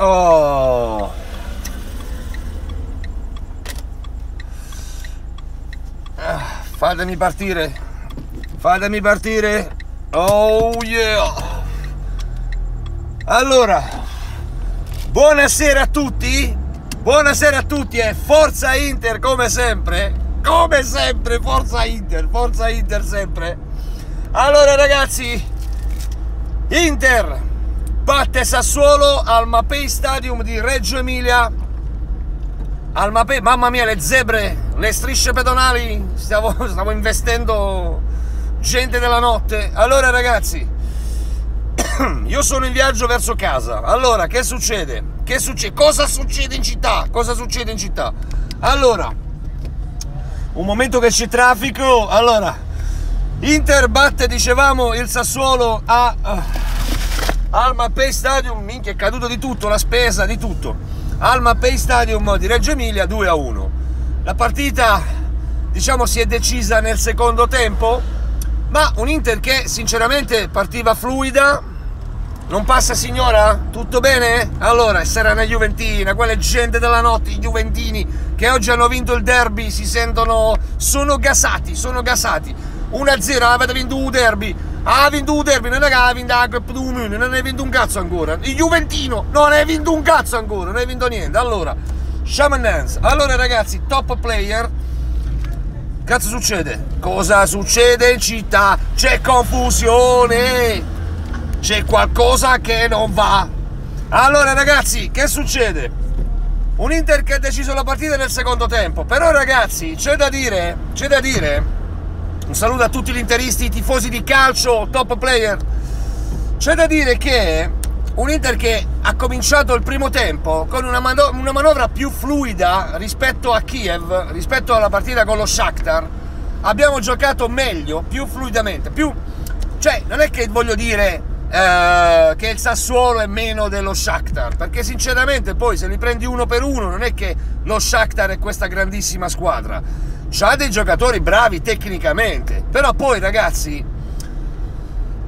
Oh. Ah, fatemi partire. Fatemi partire. Oh yeah. Allora, buonasera a tutti. Buonasera a tutti e forza Inter come sempre. Come sempre, forza Inter, forza Inter sempre. Allora ragazzi, Inter batte Sassuolo al Mapei Stadium di Reggio Emilia. Al Mapei, mamma mia, le zebre, le strisce pedonali, stavo, stavo investendo gente della notte. Allora ragazzi, io sono in viaggio verso casa. Allora, che succede? Che succede? Cosa succede in città? Cosa succede in città? Allora, un momento che c'è traffico. Allora, Inter batte, dicevamo, il Sassuolo a... Alma Pay Stadium, minchia è caduto di tutto, la spesa, di tutto. Alma Pay Stadium di Reggio Emilia 2 a 1. La partita, diciamo, si è decisa nel secondo tempo, ma un Inter che sinceramente partiva fluida. Non passa signora? Tutto bene? Allora, sarà una Juventina, quelle gente della notte, i Juventini che oggi hanno vinto il derby, si sentono... sono gasati, sono gasati. 1-0, avete vinto un derby, ha vinto un derby, non è che ha vinto anche non hai vinto un cazzo ancora. Il Juventino non hai vinto un cazzo ancora, non hai vinto niente. Allora, Shaman Dance. Allora ragazzi, top player. Cazzo succede? Cosa succede in città? C'è confusione. C'è qualcosa che non va. Allora ragazzi, che succede? Un Inter che ha deciso la partita nel secondo tempo. Però ragazzi, c'è da dire, c'è da dire un saluto a tutti gli interisti, i tifosi di calcio, top player. C'è da dire che un Inter che ha cominciato il primo tempo con una, mano- una, manovra più fluida rispetto a Kiev, rispetto alla partita con lo Shakhtar, abbiamo giocato meglio, più fluidamente, più... Cioè, non è che voglio dire eh, che il Sassuolo è meno dello Shakhtar, perché sinceramente poi se li prendi uno per uno non è che lo Shakhtar è questa grandissima squadra ha dei giocatori bravi tecnicamente, però poi ragazzi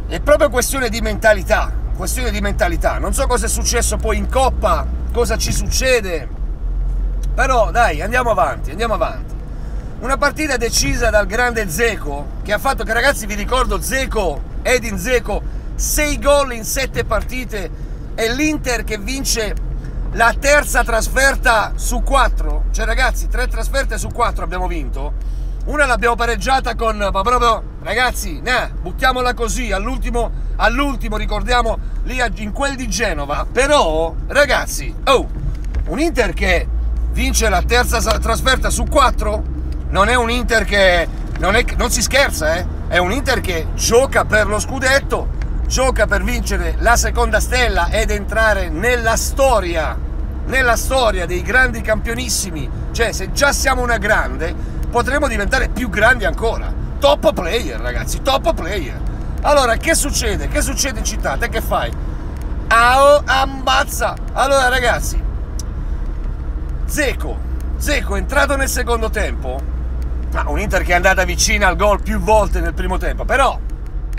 è proprio questione di mentalità, questione di mentalità. Non so cosa è successo poi in Coppa, cosa ci succede, però dai, andiamo avanti, andiamo avanti. Una partita decisa dal grande Zeco, che ha fatto che ragazzi vi ricordo Zeco, Edin Zeco, 6 gol in 7 partite e l'Inter che vince la terza trasferta su quattro, cioè ragazzi, tre trasferte su quattro abbiamo vinto. Una l'abbiamo pareggiata con, ma proprio, ragazzi, nah, buttiamola così, all'ultimo, all'ultimo, ricordiamo, lì in quel di Genova. Però, ragazzi, oh, un Inter che vince la terza trasferta su quattro, non è un Inter che, non, è, non si scherza, eh, è un Inter che gioca per lo scudetto, gioca per vincere la seconda stella ed entrare nella storia, nella storia dei grandi campionissimi. Cioè, se già siamo una grande, potremo diventare più grandi ancora. Top player, ragazzi, top player. Allora, che succede? Che succede in città? Te che fai? Ao, ambazza! Allora, ragazzi, Zeco, Zeco è entrato nel secondo tempo, ma un Inter che è andata vicina al gol più volte nel primo tempo, però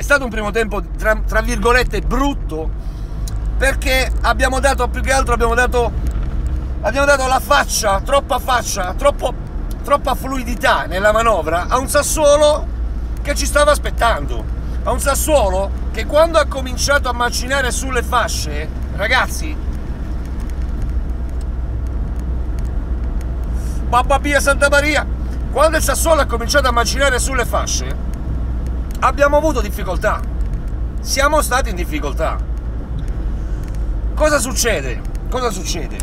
è stato un primo tempo tra, tra virgolette brutto perché abbiamo dato più che altro abbiamo dato abbiamo dato la faccia, troppa faccia, troppo, troppa fluidità nella manovra a un Sassuolo che ci stava aspettando, a un Sassuolo che quando ha cominciato a macinare sulle fasce, ragazzi, Babba Pia Santa Maria, quando il Sassuolo ha cominciato a macinare sulle fasce, abbiamo avuto difficoltà. Siamo stati in difficoltà. Cosa succede? Cosa succede?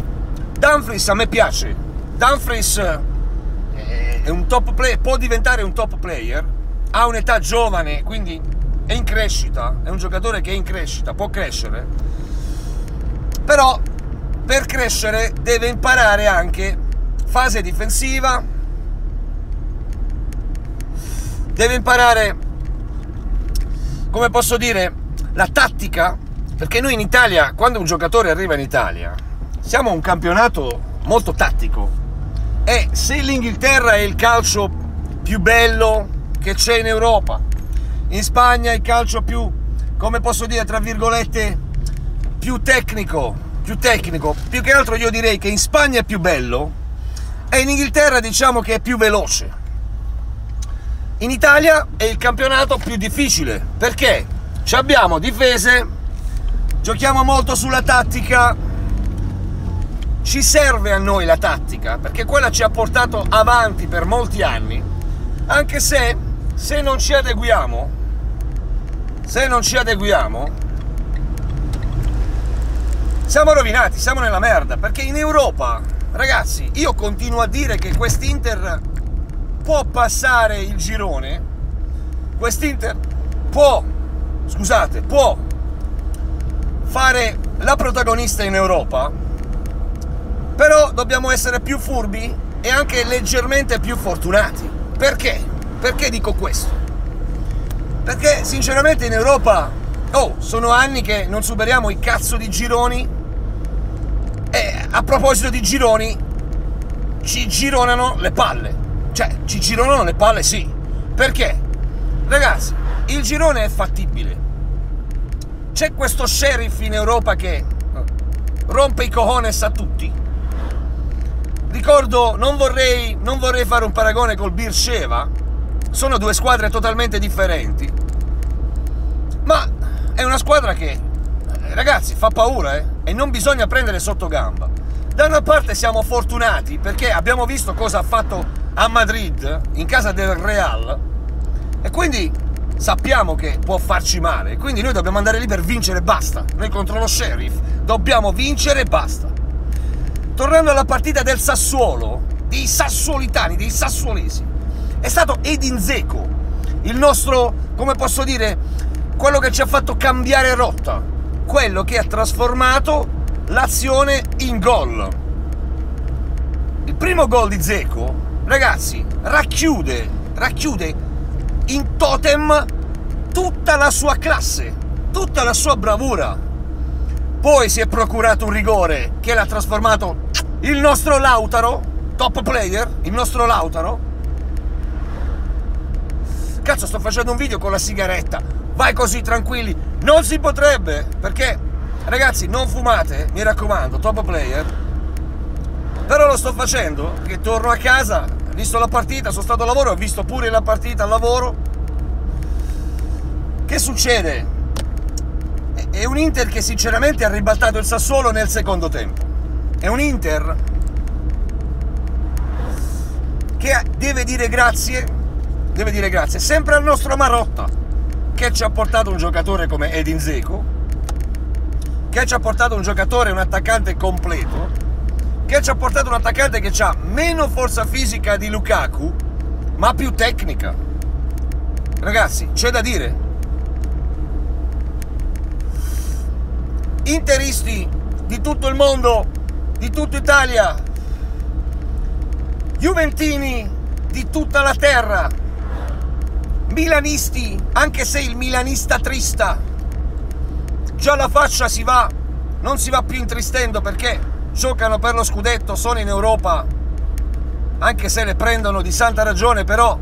Dumfries a me piace. Dumfries eh, è un top player, può diventare un top player, ha un'età giovane, quindi è in crescita, è un giocatore che è in crescita, può crescere. Però per crescere deve imparare anche fase difensiva, deve imparare come posso dire, la tattica, perché noi in Italia, quando un giocatore arriva in Italia, siamo un campionato molto tattico e se l'Inghilterra è il calcio più bello che c'è in Europa, in Spagna è il calcio più, come posso dire, tra virgolette, più tecnico, più tecnico, più che altro io direi che in Spagna è più bello e in Inghilterra diciamo che è più veloce. In Italia è il campionato più difficile. Perché? Abbiamo difese, giochiamo molto sulla tattica, ci serve a noi la tattica perché quella ci ha portato avanti per molti anni, anche se se non ci adeguiamo, se non ci adeguiamo, siamo rovinati, siamo nella merda, perché in Europa, ragazzi, io continuo a dire che quest'Inter può passare il girone, quest'Inter può, scusate, può fare la protagonista in Europa, però dobbiamo essere più furbi e anche leggermente più fortunati. Perché? Perché dico questo? Perché sinceramente in Europa, oh, sono anni che non superiamo i cazzo di gironi e a proposito di gironi, ci gironano le palle. Cioè, ci gironano le palle sì. Perché? Ragazzi, il girone è fattibile. C'è questo sheriff in Europa che eh, rompe i cojones a tutti. Ricordo, non vorrei, non vorrei fare un paragone col Birsheva, sono due squadre totalmente differenti, ma è una squadra che ragazzi, fa paura, eh? E non bisogna prendere sotto gamba. Da una parte siamo fortunati perché abbiamo visto cosa ha fatto a Madrid, in casa del Real, e quindi sappiamo che può farci male. Quindi noi dobbiamo andare lì per vincere e basta. Noi contro lo sheriff dobbiamo vincere e basta. Tornando alla partita del Sassuolo, dei sassuolitani, dei sassuolesi, è stato Edin Zeko, il nostro, come posso dire, quello che ci ha fatto cambiare rotta quello che ha trasformato l'azione in gol. Il primo gol di Zeco, ragazzi, racchiude, racchiude in totem tutta la sua classe, tutta la sua bravura. Poi si è procurato un rigore che l'ha trasformato il nostro Lautaro, top player, il nostro Lautaro. Cazzo, sto facendo un video con la sigaretta vai così tranquilli. Non si potrebbe, perché ragazzi, non fumate, mi raccomando, top player. Però lo sto facendo, perché torno a casa, visto la partita, sono stato al lavoro, ho visto pure la partita al lavoro. Che succede? È un Inter che sinceramente ha ribaltato il Sassuolo nel secondo tempo. È un Inter che deve dire grazie, deve dire grazie sempre al nostro Marotta che ci ha portato un giocatore come Edin Zeko, che ci ha portato un giocatore, un attaccante completo, che ci ha portato un attaccante che ha meno forza fisica di Lukaku, ma più tecnica. Ragazzi, c'è da dire. Interisti di tutto il mondo, di tutta Italia, Juventini di tutta la terra, milanisti, anche se il milanista trista, già la faccia si va, non si va più intristendo perché giocano per lo scudetto, sono in Europa, anche se le prendono di santa ragione, però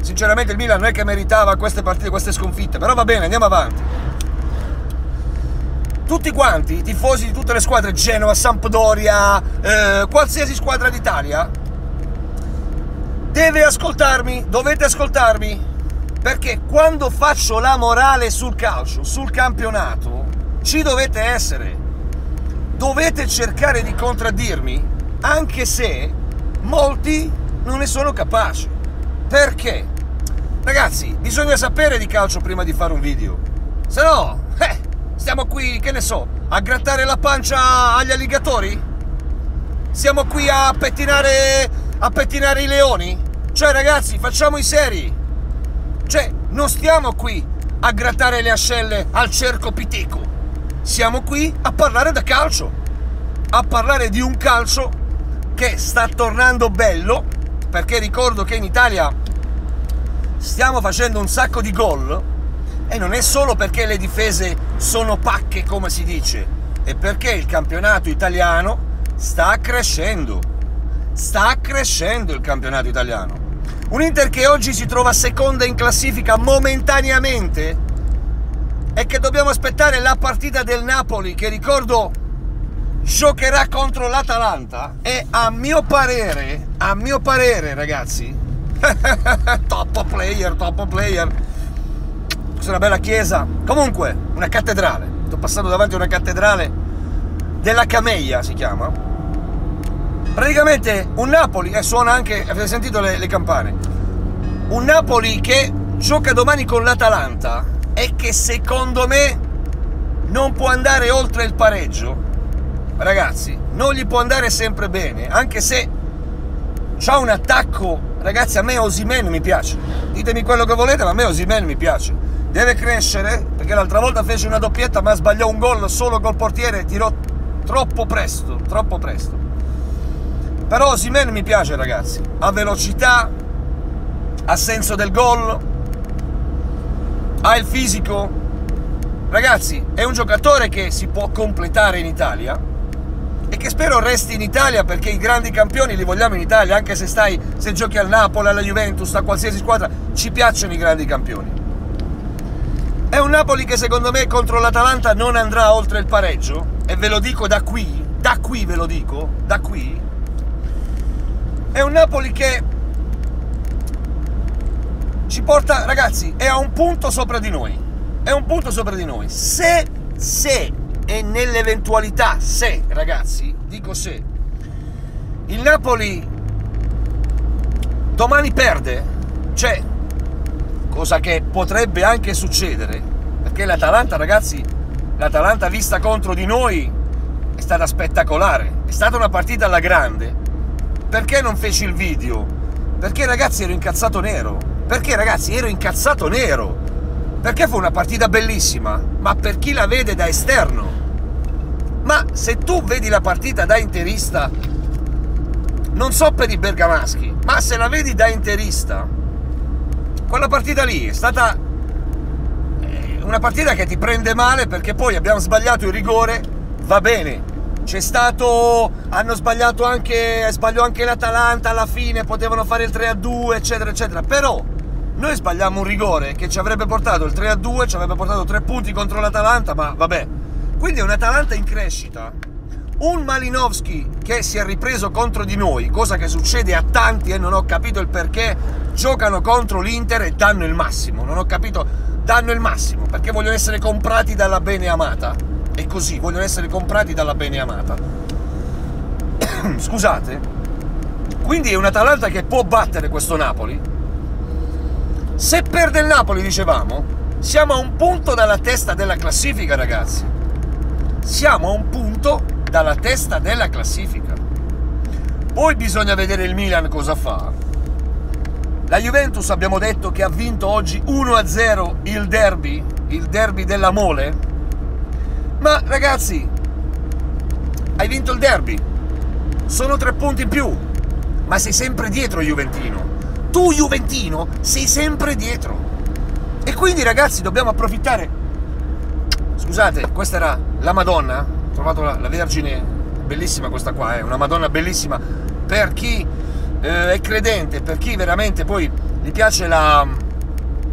sinceramente il Milan non è che meritava queste partite, queste sconfitte, però va bene, andiamo avanti. Tutti quanti, i tifosi di tutte le squadre, Genova, Sampdoria, eh, qualsiasi squadra d'Italia, deve ascoltarmi, dovete ascoltarmi, perché quando faccio la morale sul calcio, sul campionato, ci dovete essere. Dovete cercare di contraddirmi, anche se molti non ne sono capaci. Perché? Ragazzi, bisogna sapere di calcio prima di fare un video. Se no, eh, stiamo qui, che ne so, a grattare la pancia agli alligatori? Siamo qui a pettinare, a pettinare i leoni? Cioè, ragazzi, facciamo i seri cioè, non stiamo qui a grattare le ascelle al cerco piteco. Siamo qui a parlare da calcio. A parlare di un calcio che sta tornando bello, perché ricordo che in Italia stiamo facendo un sacco di gol e non è solo perché le difese sono pacche come si dice, è perché il campionato italiano sta crescendo. Sta crescendo il campionato italiano. Un Inter che oggi si trova seconda in classifica momentaneamente e che dobbiamo aspettare la partita del Napoli, che ricordo giocherà contro l'Atalanta. E a mio parere, a mio parere ragazzi, top player, top player, questa è una bella chiesa, comunque una cattedrale, sto passando davanti a una cattedrale della Cameia si chiama, praticamente un Napoli, e eh, suona anche, avete sentito le, le campane, un Napoli che gioca domani con l'Atalanta e che secondo me non può andare oltre il pareggio, ragazzi, non gli può andare sempre bene, anche se ha un attacco, ragazzi, a me Osimen mi piace. Ditemi quello che volete, ma a me Osimen mi piace. Deve crescere, perché l'altra volta fece una doppietta, ma sbagliò un gol solo col portiere, tirò troppo presto, troppo presto. Però Osimen mi piace, ragazzi. Ha velocità, ha senso del gol, ha il fisico, Ragazzi, è un giocatore che si può completare in Italia e che spero resti in Italia perché i grandi campioni li vogliamo in Italia, anche se stai, se giochi al Napoli, alla Juventus, a qualsiasi squadra, ci piacciono i grandi campioni. È un Napoli che secondo me contro l'Atalanta non andrà oltre il pareggio, e ve lo dico da qui, da qui ve lo dico, da qui. È un Napoli che ci porta, ragazzi, è a un punto sopra di noi è un punto sopra di noi. Se, se, e nell'eventualità, se, ragazzi, dico se, il Napoli domani perde, cioè, cosa che potrebbe anche succedere, perché l'Atalanta, ragazzi, l'Atalanta vista contro di noi è stata spettacolare, è stata una partita alla grande. Perché non feci il video? Perché ragazzi ero incazzato nero. Perché ragazzi ero incazzato nero. Perché fu una partita bellissima, ma per chi la vede da esterno. Ma se tu vedi la partita da interista, non so per i bergamaschi, ma se la vedi da interista, quella partita lì è stata eh, una partita che ti prende male perché poi abbiamo sbagliato il rigore, va bene, c'è stato hanno sbagliato anche sbagliò anche l'Atalanta alla fine potevano fare il 3 a 2 eccetera eccetera. Però noi sbagliamo un rigore che ci avrebbe portato il 3 a 2, ci avrebbe portato 3 punti contro l'Atalanta, ma vabbè. Quindi è un'Atalanta in crescita. Un Malinowski che si è ripreso contro di noi, cosa che succede a tanti e non ho capito il perché giocano contro l'Inter e danno il massimo. Non ho capito, danno il massimo perché vogliono essere comprati dalla bene amata. E così, vogliono essere comprati dalla bene amata. Scusate. Quindi è un'Atalanta che può battere questo Napoli se perde il Napoli, dicevamo, siamo a un punto dalla testa della classifica, ragazzi. Siamo a un punto dalla testa della classifica. Poi bisogna vedere il Milan cosa fa. La Juventus abbiamo detto che ha vinto oggi 1-0 il derby, il derby della mole. Ma ragazzi, hai vinto il derby. Sono tre punti in più, ma sei sempre dietro Juventino tu Juventino sei sempre dietro. E quindi ragazzi dobbiamo approfittare. Scusate, questa era la Madonna, ho trovato la, la Vergine, bellissima questa qua, è eh? una Madonna bellissima per chi eh, è credente, per chi veramente poi gli piace la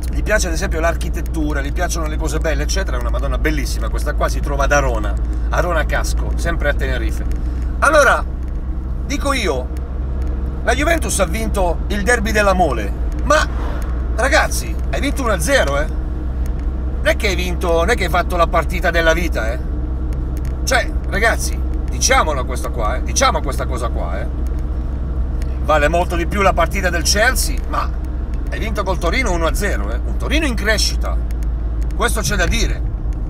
gli piace ad esempio l'architettura, gli piacciono le cose belle, eccetera, è una Madonna bellissima, questa qua si trova ad Arona, Arona Casco, sempre a Tenerife. Allora, dico io, la Juventus ha vinto il derby della mole, ma ragazzi, hai vinto 1-0, eh? Non è che hai vinto, non è che hai fatto la partita della vita, eh? Cioè, ragazzi, diciamolo questa qua, eh? Diciamo questa cosa qua, eh? Vale molto di più la partita del Chelsea, ma hai vinto col Torino 1-0, eh? Un Torino in crescita. Questo c'è da dire.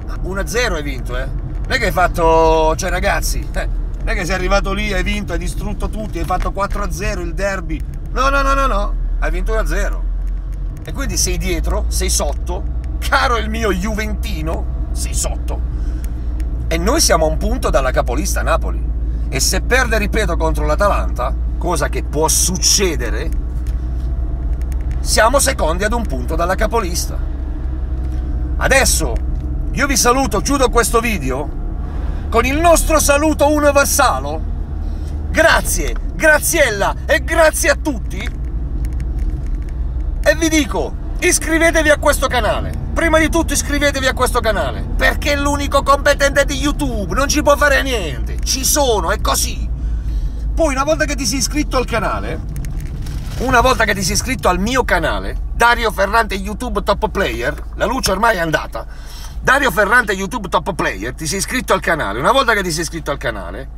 Ma 1-0 hai vinto, eh? Non è che hai fatto, cioè ragazzi, eh, non è che sei arrivato lì, hai vinto, hai distrutto tutti, hai fatto 4-0 il derby. No, no, no, no, no, hai vinto 1-0. E quindi sei dietro, sei sotto, caro il mio Juventino, sei sotto. E noi siamo a un punto dalla capolista Napoli. E se perde, ripeto, contro l'Atalanta, cosa che può succedere, siamo secondi ad un punto dalla capolista. Adesso io vi saluto, chiudo questo video con il nostro saluto universale. Grazie, graziella e grazie a tutti. E vi dico, iscrivetevi a questo canale prima di tutto iscrivetevi a questo canale, perché è l'unico competente di YouTube, non ci può fare niente, ci sono, è così. Poi una volta che ti sei iscritto al canale, una volta che ti sei iscritto al mio canale, Dario Ferrante YouTube Top Player, la luce ormai è andata, Dario Ferrante YouTube Top Player, ti sei iscritto al canale, una volta che ti sei iscritto al canale,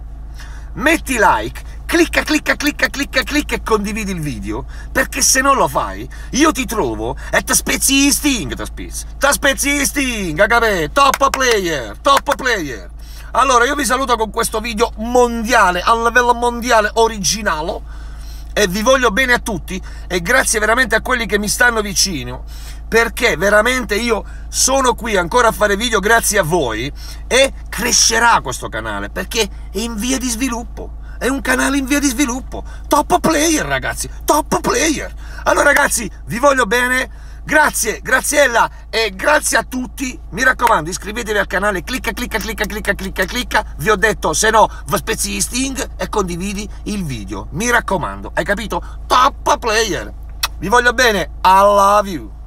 metti like, clicca, clicca, clicca, clicca, clicca e condividi il video, perché se non lo fai, io ti trovo e ti spezzi i sting, ti spezzi, ti spezzi i sting, capito? Top player, top player. Allora, io vi saluto con questo video mondiale, a livello mondiale, originale, e vi voglio bene a tutti, e grazie veramente a quelli che mi stanno vicino, perché veramente io sono qui ancora a fare video grazie a voi, e crescerà questo canale, perché è in via di sviluppo è un canale in via di sviluppo. Top player, ragazzi, top player. Allora, ragazzi, vi voglio bene. Grazie, Graziella e grazie a tutti. Mi raccomando, iscrivetevi al canale, clicca, clicca, clicca, clicca, clicca, clicca. Vi ho detto, se no, spezzi gli sting e condividi il video. Mi raccomando, hai capito? Top player. Vi voglio bene. I love you.